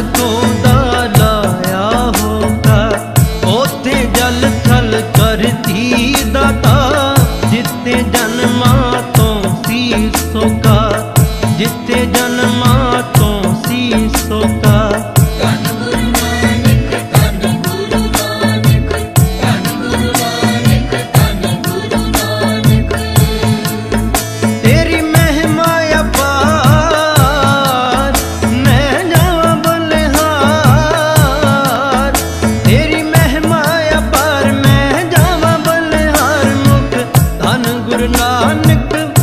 ਲਾਇਆ ਹੋਗਾ ਉਥੇ ਜਲ ਥਲ ਕਰਦੀ ਦਾਤਾ ਜਿੱਤੇ ਜਨਮਾਂ ਤੋਂ ਸੀਸ ਸੋਕਾ ਜਿੱਤੇ ਜਨਮਾਂ கொண்டு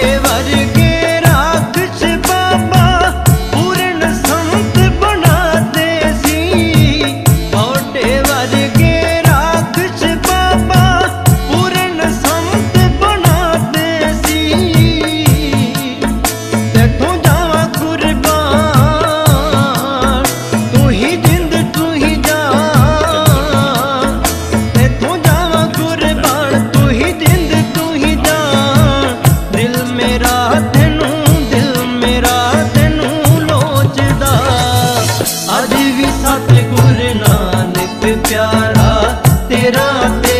देवर amante.